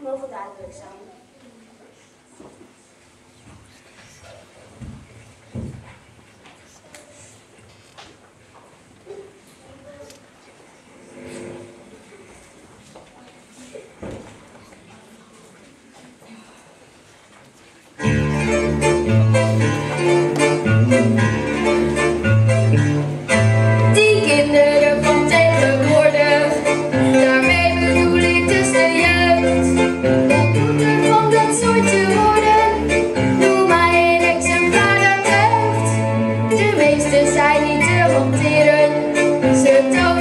novo dado do exame. feesten zijn niet te hanteren. Ze tonen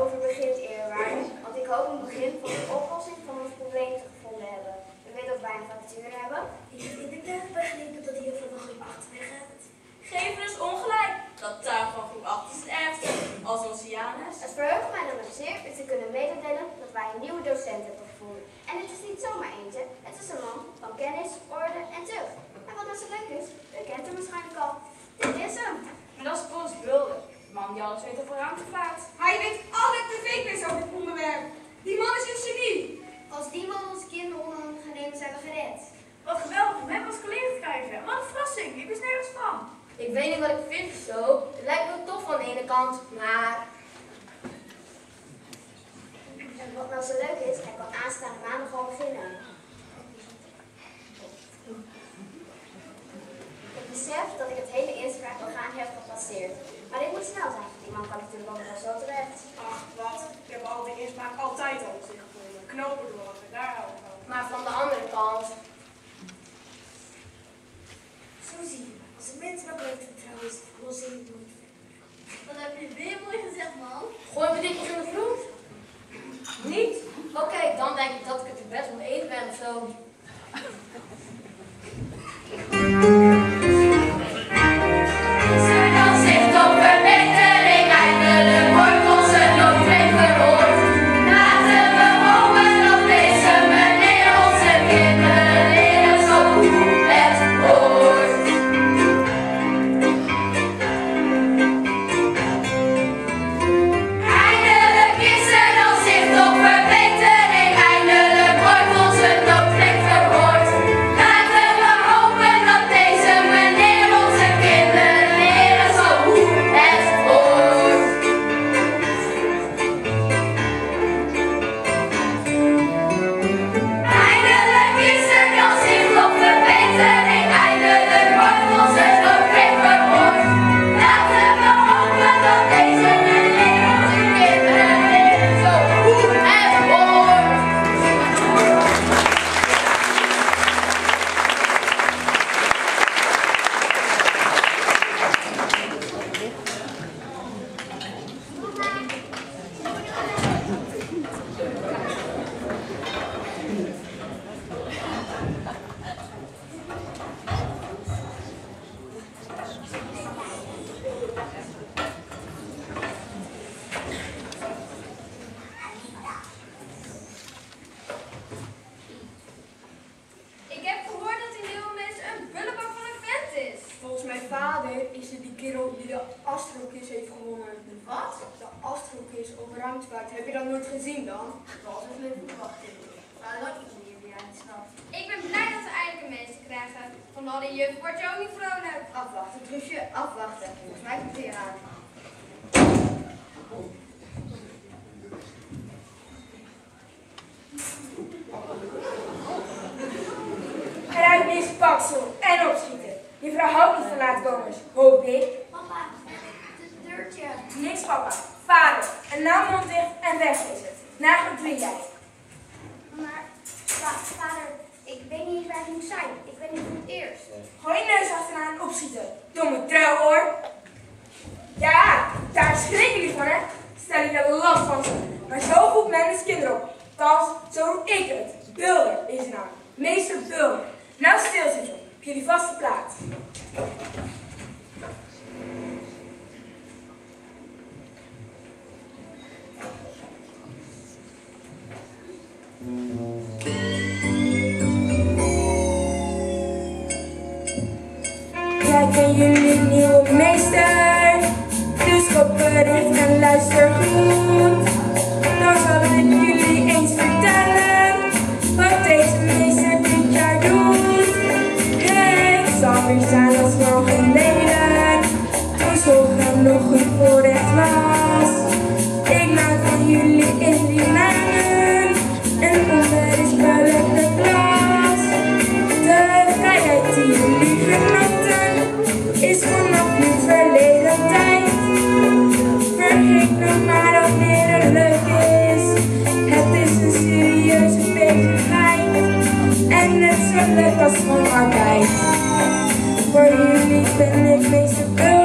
over begint, eerwaar, Want ik hoop een begin van de oplossing van ons probleem te gevonden hebben. U weet dat wij een factuur hebben. Ik denk eigenlijk dat die van de groep 8 weggaat. Geef dus ongelijk. Dat taal van groep 8 is het ergste. Als onze Janus. Het verheugt mij dan ook zeer u te kunnen mededelen dat wij een nieuwe docent hebben gevoerd. En het is niet zomaar eentje. Het is een man van kennis, orde en tucht. En wat dus leuk is, u kent hem waarschijnlijk al. Dit is hem. En dat is Bos Bulder. Man die alles weet over ruimtevaart. Hij weet alle tv-quiz over dit onderwerp. Die man is een genie. Als die man onze kinderen onder hun nemen, zijn we gered. Wat geweldig om hem als collega te krijgen. Wat een verrassing. Ik wist nergens van. Ik weet niet wat ik vind of zo. Het lijkt me tof aan de ene kant, maar En wat nou zo leuk is, hij kan aanstaande maandag al beginnen. Ik besef dat ik het hele inspraakorgaan heb gepasseerd. Maar dit moet snel zijn. Die man kan natuurlijk wel nog wel zo terecht. Ach, wat. Ik heb al die inspraak altijd zich gevonden. Knopen door, daar hou ik van. Maar van de andere kant, Zo zie je. Als een mens nou blijft vertrouwen is, los in het nooit verder. Wat heb je weer mooi gezegd, man? gooi me dit in de vloed? Niet? Oké, dan denk ik dat ik het er best wel eens ben of zo. Die juf word je ook niet vrolijk. Afwachten, Trusje, afwachten. Volgens mij komt het weer aan. Eruit deze paksel en opschieten. Je vrouw houdt niet van laatkomers, hoop ik. Papa, het deurtje. Niks papa, vader. En nou mond dicht en wegwezen. Naar wat doe jij? Maar, va- vader, ik weet niet waar ik moet zijn. Ik ben niet voor het eerst. Gooi je neus achteraan en opschieten. Domme trouwoor. Ja, daar schrik jullie van hè. Stel je er last van ze. Maar zo voelt men kinderen op. Thans, zo doe ik het. Bulder is zijn naam. Meester Bulder. Nou stilzitten. Op jullie vaste plaats. Kijken jullie nieuwe meester. Dus kop bericht en luister goed. Dan zal ik jullie eens vertellen wat deze meester dit jaar doet. Het zal weer zijn zo leuk als van arbeid. Voor jullie ben ik meester Bulder,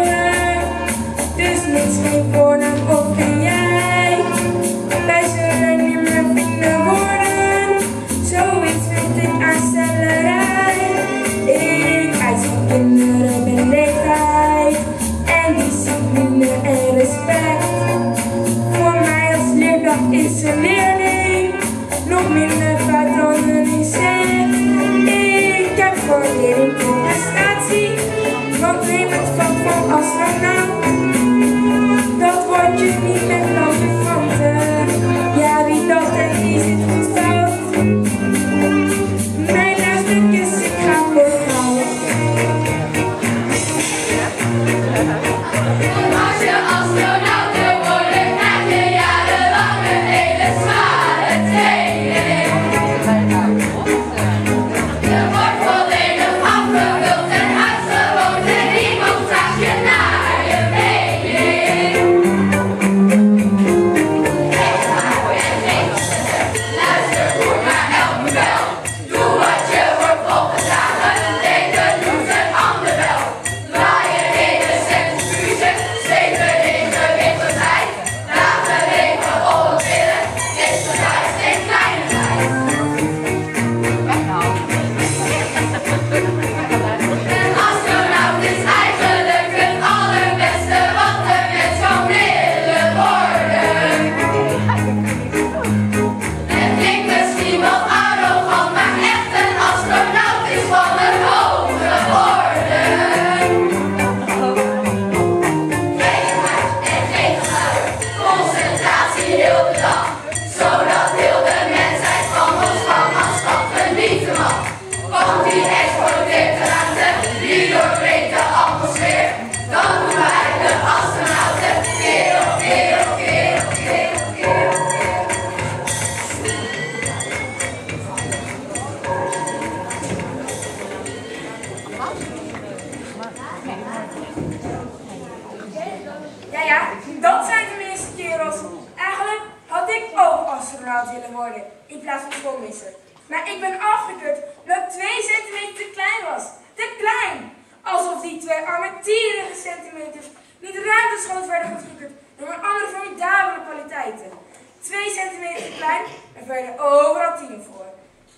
zijn, er overal tien voor.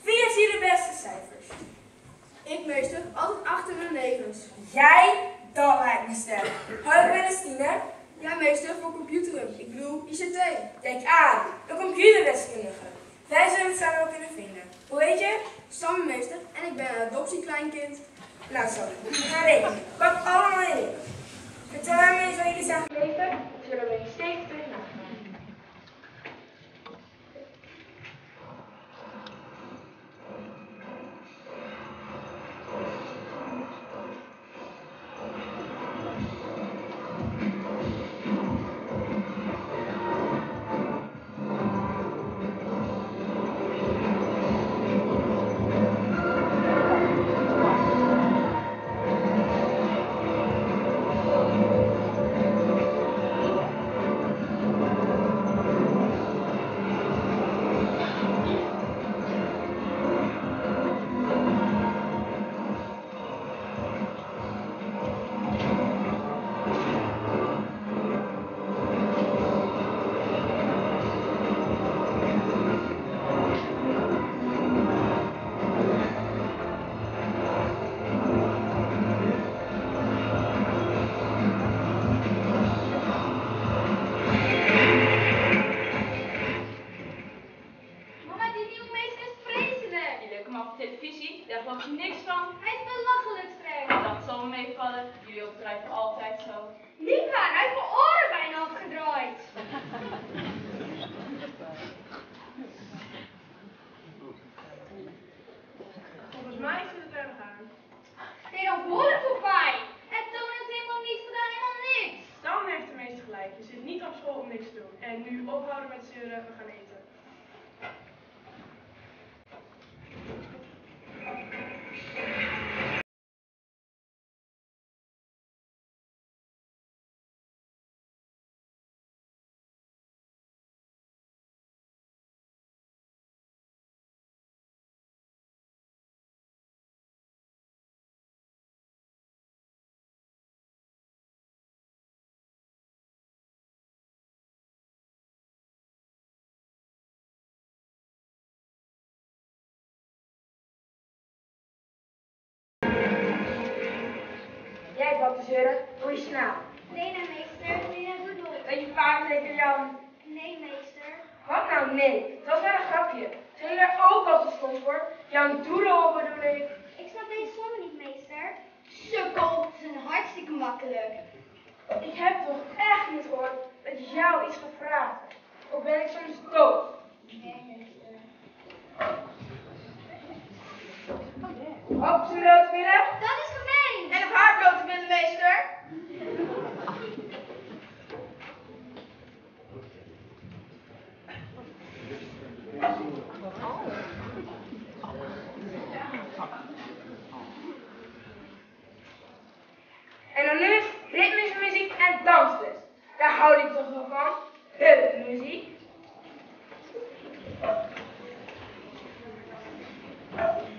Vier heeft de beste cijfers? Ik meester, altijd achter de negens. Jij? Dat lijkt me sterk. Hou ik eens tiener? Ja meester, voor computeren. Ik bedoel ICT. Denk aan, de computerwetenskundige. Wij zullen het samen wel kunnen vinden. Hoe weet je? Sam meester en ik ben een adoptiekleinkind. Nou zo, ga rekenen. Pak allemaal in. Vertel aan me eens waar jullie zijn gebleven. Zullen we 70 Jij wat te zeuren, hoe is je naam? Lena, meester, Lena bedoel. Weet je vaak zeker Jan? Nee, meester. Wat nou nee? Dat was maar een grapje. Zijn jullie daar ook al te stond voor? Jan Doedel bedoel ik. Ik snap deze som niet, meester. Sukkel, het is een hartstikke makkelijk. Ik heb toch echt niet gehoord dat jou iets gevraagd. Of ben ik soms doof? Nee, meester. Op zijn rood? Dat is gemeen. En op haar blote willen, meester? En dan nu ritmische muziek en dansles. Daar hou ik toch wel van. Hulpmuziek. Opvoeding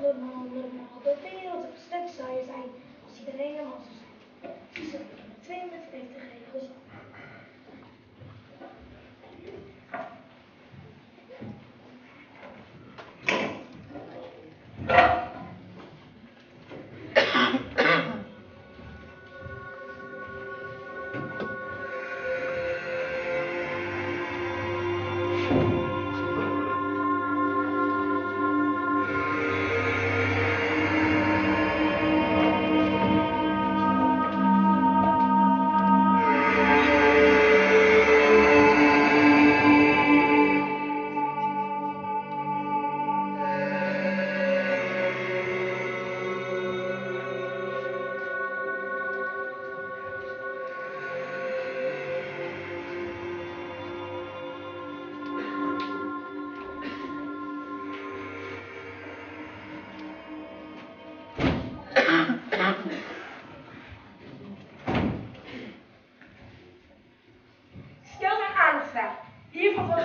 normaal, normaal. De wereld op stuk zou je zijn als iedereen hem als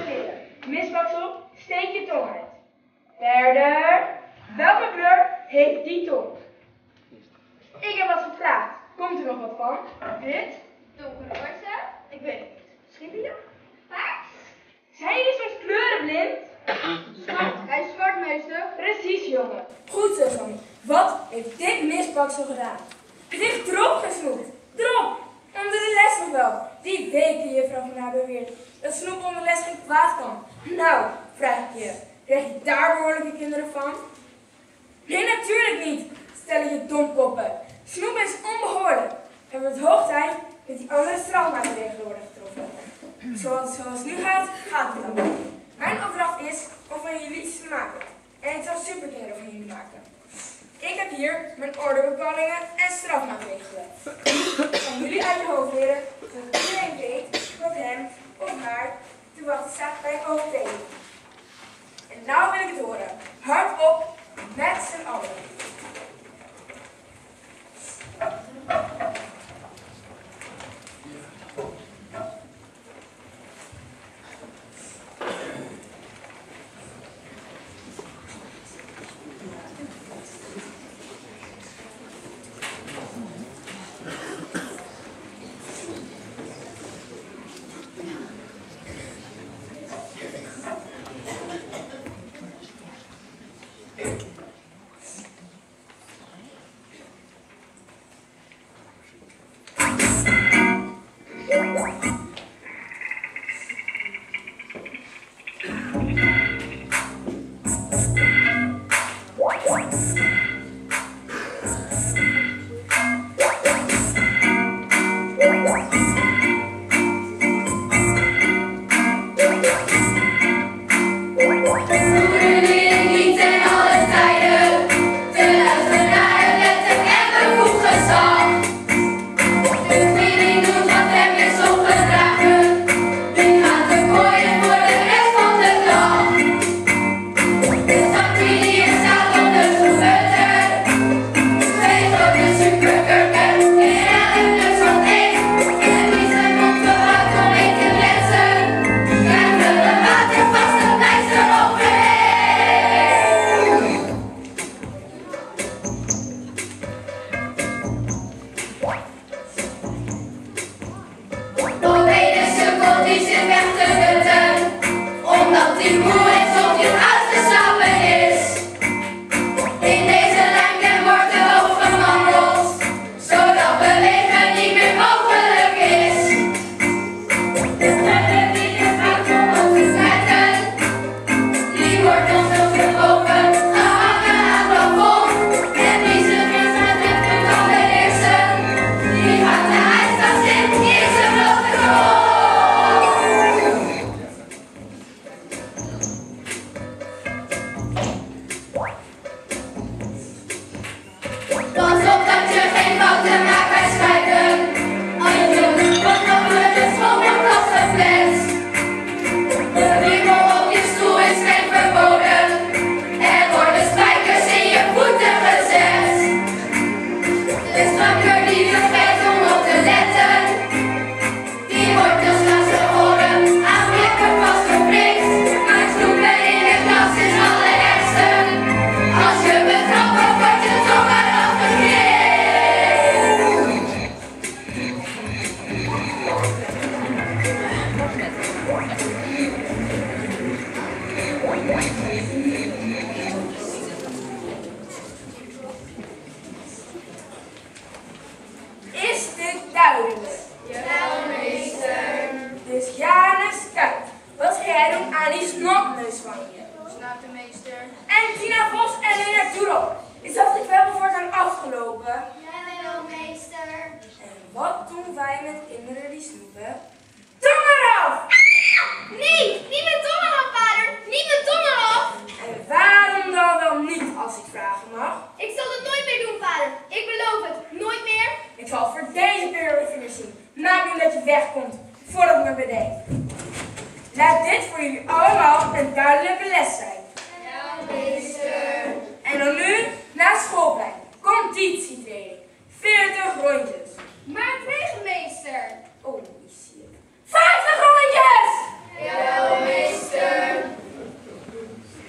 zitten. Steek je tong uit. Verder. Welke kleur heeft die tong? Ik heb wat gevraagd. Komt er nog wat van? Wit? Donkerroze? Ik weet het niet. Misschien die Paars? Zijn jullie soms kleurenblind? Zwart. Hij is zwart, meester. Precies, jongen. Goed zo, Sammy. Wat heeft dit misbaksel gedaan? Het heeft drop gesnoept. Drop! Onder de les nog wel. Die weken juffrouw van haar beweert dat snoep onder les geen kwaad kan. Nou, vraag ik je, krijg je daar behoorlijke kinderen van? Nee, natuurlijk niet, stellen je domkoppen. Snoep is onbehoorlijk. En wordt hoog tijd dat die andere strafmaatregelen worden getroffen. Zoals, zoals nu gaat, gaat het dan. Mijn opdracht is om van jullie iets te maken. En ik zal superkinderen van jullie maken. Ik heb hier mijn ordebepalingen en strafmaatregelen. Kan jullie uit je hoofd leren, zodat iedereen weet wat hem of haar te wachten staat bij overtreding. En nou wil ik het horen. Hardop, met z'n allen.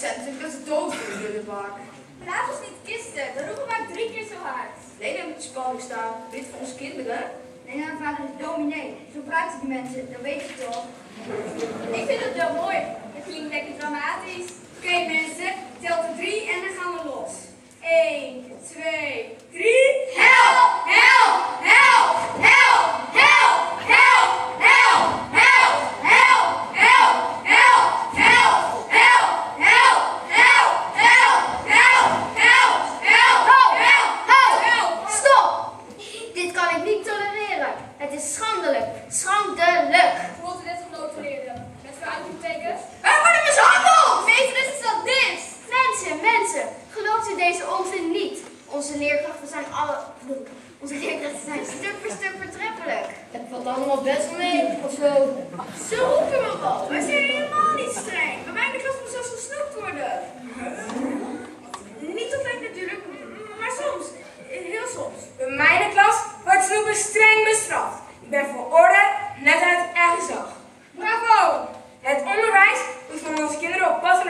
dat ze dood voor de bullenbak. Laat ons niet kisten. We roepen maar drie keer zo hard. Lena moet de spanning staan. Dit voor onze kinderen. Nee, mijn vader is dominee. Zo praten die mensen, dat weet je toch? Ik vind het wel mooi. Het klinkt lekker dramatisch. Oké mensen, tel tot drie en dan gaan we los. 1, 2, 3.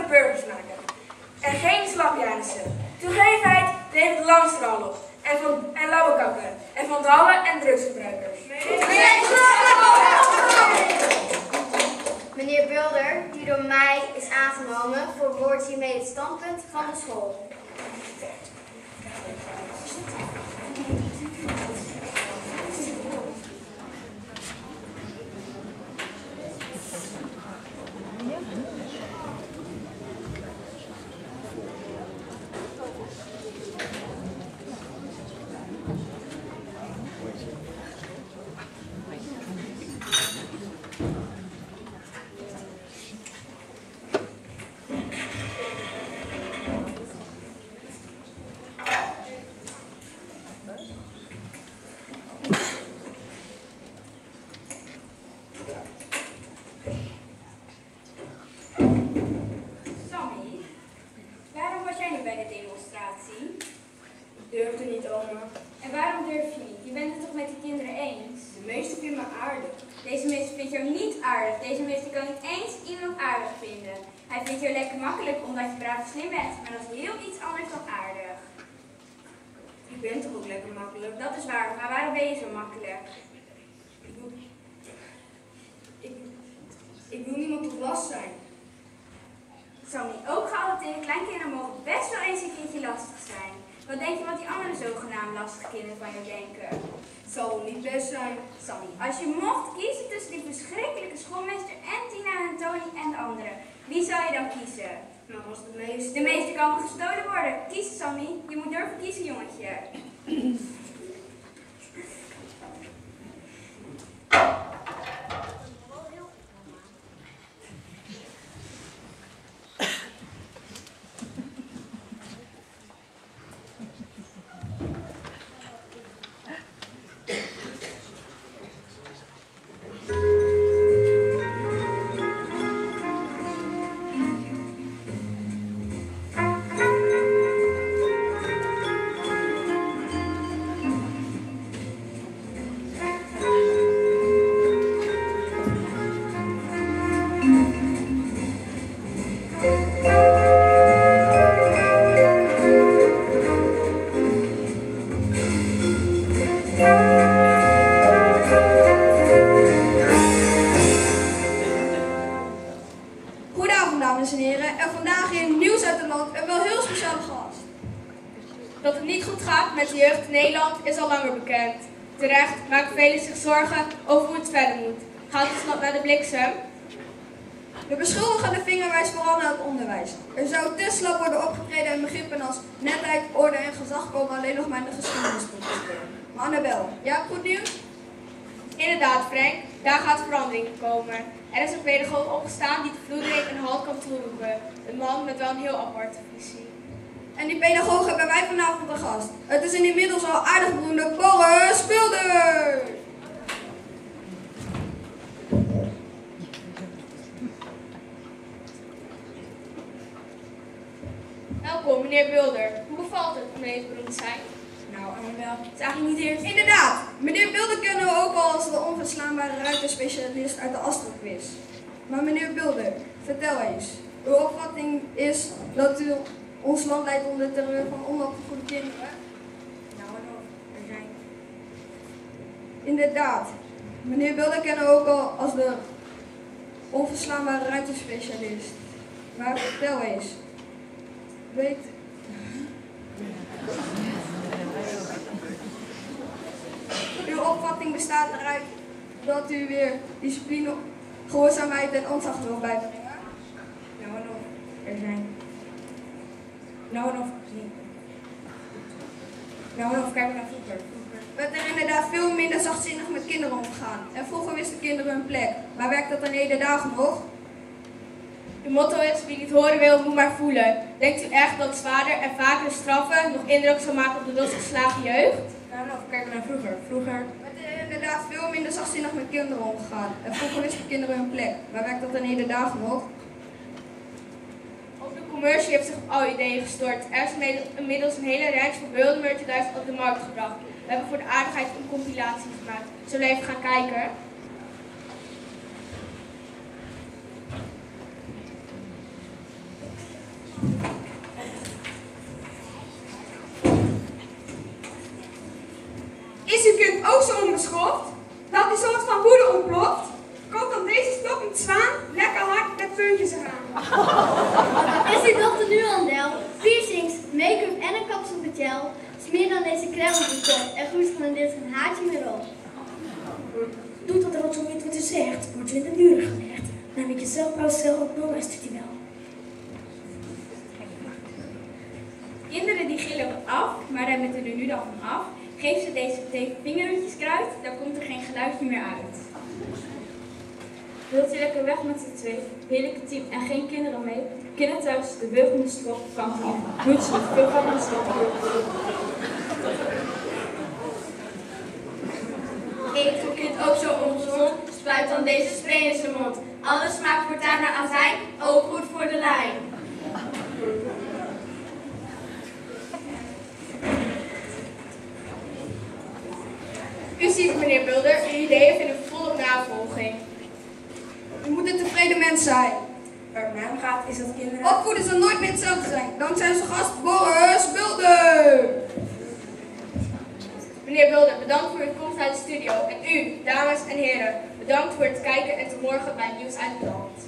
Burgers maken. En geen slapjanissen. Toegeefheid levert landstraal op. En, van, en lauwekakken. En vandalen en drugsgebruikers. Meneer Bulder, die door mij is aangenomen, verwoordt hiermee het standpunt van de school. Sammy, waarom was jij niet bij de demonstratie? Ik durfde niet, oma. En waarom durf je niet? Je bent het toch met de kinderen eens? De meeste vinden me aardig. Deze meester vindt jou niet aardig. Deze meester kan niet eens iemand aardig vinden. Hij vindt jou lekker makkelijk omdat je braaf en slim bent. Maar dat is heel iets anders dan aardig. Ik ben toch ook lekker makkelijk. Dat is waar, maar waarom ben je zo makkelijk? Ik wil, ik, ik wil niemand tot last zijn. Sammy, ook geadopteerde kleinkinderen mogen best wel eens een keertje lastig zijn. Wat denk je wat die andere zogenaamd lastige kinderen van jou denken? Het zal niet best zijn. Sammy, als je mocht kiezen tussen die verschrikkelijke schoolmeester en Tina en Tony en de anderen, wie zou je dan kiezen? Nou, als de meeste... De meeste kan gestolen worden. Kies Sammy, je moet durven kiezen jongetje. Zorgen over hoe het verder moet. Gaat het snel naar de bliksem? De beschuldigende vinger wijst vooral naar het onderwijs. Er zou te slap worden opgetreden en begrippen als netheid, orde en gezag komen alleen nog maar in de geschiedenisboeken spelen. Maar Annabel, ja, goed nieuws? Inderdaad, Frank, daar gaat verandering komen. Er is een pedagoog opgestaan die de vloedering een halt kan toeroepen. Een man met wel een heel aparte visie. En die pedagoog hebben wij vanavond een gast. Het is inmiddels al aardig beroemde Boris Spulder. Welkom, meneer Wilder. Hoe bevalt het om deze beroemd te zijn? Nou, Annabel, het is eigenlijk niet eerst. Inderdaad, meneer Bilder kennen we ook al als de onverslaanbare ruiterspecialist uit de Astroquiz. Maar meneer Bilder, vertel eens. Uw opvatting is dat u ons land leidt onder de terreur van onopgevoede kinderen? Nou. Er zijn. Inderdaad. Meneer Bilder kennen we ook al als de onverslaanbare ruiterspecialist. Maar vertel eens. Weet... Uw opvatting bestaat eruit dat u weer discipline, gehoorzaamheid en ontzag wil bijbrengen. Nou, en of. Er zijn. Nou, en of. Niet. Nou, en of. Kijk maar naar vroeger. Werd er inderdaad veel minder zachtzinnig met kinderen omgegaan. En vroeger wisten kinderen hun plek. Maar werkt dat dan hedendagen nog? De motto is, wie niet horen wil, moet maar voelen. Denkt u echt dat zwaarder en vakere straffen nog indruk zal maken op de losgeslagen jeugd? Nou, en of. Kijk maar naar vroeger. Vroeger. werd er inderdaad veel minder zachtzinnig met kinderen omgegaan. En vroeger wisten kinderen hun plek. Maar werkt dat dan hedendagen nog? Ook de commercie heeft zich op oude ideeën gestort. Er is inmiddels- inmiddels een hele reeks van beelden merchandise op de markt gebracht. We hebben voor de aardigheid een compilatie gemaakt. Zullen we even gaan kijken? Is uw kind ook zo onbeschoft? Dat hij soms van woede ontploft? Komt dan deze niet zwaan lekker hard met puntjes eraan. Is uw dochter nu al del? Piercings, make-up en een kapsel met gel. Smeer dan deze crème op de en groet van dit een haartje meer op. Doe dat rotzooi weet wat u zegt, wordt u in de muren gelegd. Namelijk jezelf zelf op nul luistert hij wel. Kinderen die gillen wat af, maar daar moeten er nu dan van af. Geef ze deze twee vingertjes kruid, dan komt er geen geluidje meer uit. Wilt u lekker weg met z'n twee? Heerlijke team en geen kinderen mee? Kinderen thuis, de beugende strop, kantine. Moet ze van de strop. Eet uw kind ook zo ongezond? Spuit dan deze spray in zijn mond. Alles smaakt voortaan naar azijn, ook goed voor de lijn. U ziet, meneer Bulder, uw ideeën vinden volop navolging. U moet een tevreden mens zijn. Waar het mij om gaat is dat kinderen... Opvoeden zal nooit meer hetzelfde zijn. Dankzij onze gast Boris Bulder. Meneer Bulder, bedankt voor uw komst uit de studio. En u, dames en heren, bedankt voor het kijken en tot morgen bij Nieuws uit het Land.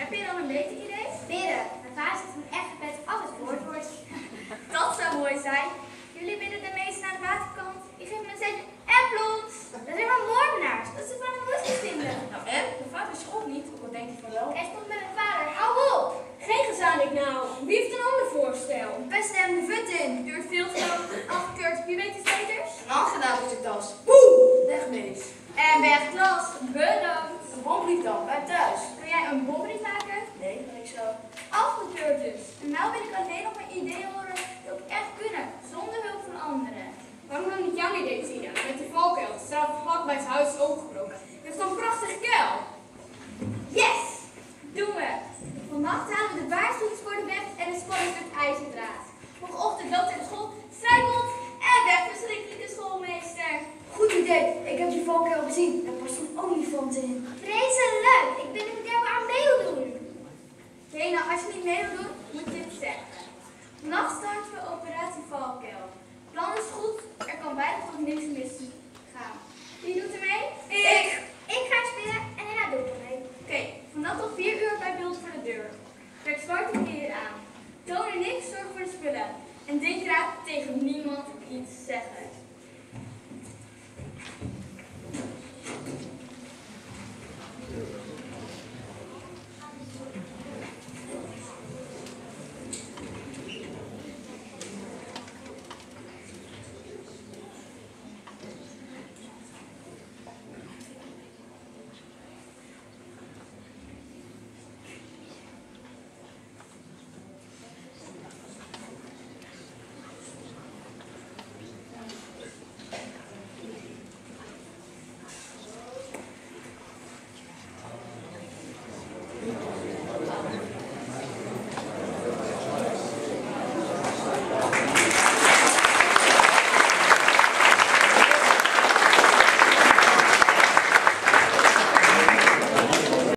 Heb je dan een beter idee? Beren, mijn vader zegt een echte pet altijd woord wordt. Dat zou mooi zijn. Jullie bidden de meesten naar de waterkant. Die geven een zetje en. Dat zijn maar moordenaars, dat ze van een moest vinden. Nou en? Mijn vader schopt niet, ook al denkt hij van wel. Er stond met een vader, hou op! Geen gezanik nou. Wie heeft een ander voorstel? Best hem de vut in. Duurt veel te lang. Afgekeurd. Wie weet iets beters? Een aangedaan op zijn tas. Poeh! Wegmees. En weg klas. Bedankt. Bombrief dan, bij thuis. Kun jij een bombrief maken? Nee, dat ik zo. Afgekeurd dus. En nou wil ik alleen nog mijn ideeën horen die ook echt kunnen. Zonder hulp van anderen. Waarom dan niet jouw idee, Tina? Met die valkuil. Het staat vlak bij het huis opengebroken. Het heeft een prachtige kuil. Yes! Doen we. Vannacht halen we de waarschuwings voor de weg en een spanningstuk ijzerdraad. Morgenochtend loopt in de school, strijkbond en weg verschrikkelijke schoolmeester. Goed idee, ik heb die valkuil gezien. Er past een olifant in. Vreselijk,